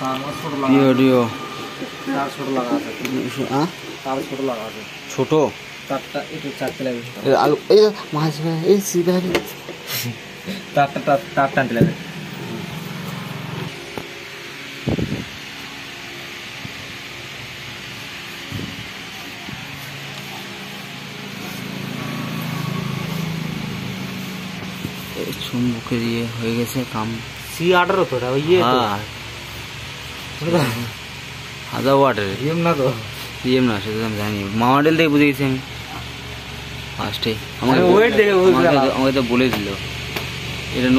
তার আমার ছোট লাগা প্রিয় ডিও তার ছোট লাগা আছে হ্যাঁ তার ছোট লাগা আছে ছোট তারটা একটু চারটে লাগবে এ, আলু এই যে মাছ ভাই, এই সিধা তারটা তার তার টানতে লাগবে চুম্বকের ইয়ে হয়ে গেছে কাম সি আঠারো তো ওই ইয়ে তো হ্যাঁ হাজার ওয়াটের ইএম না তো। ইএম না সেটা আমি জানি। মামাডেল থেকে বুঝে গেছি আমি। ফার্স্টে আমাকে ওয়েট দেখে। আমাকে তো বলে দিল এটা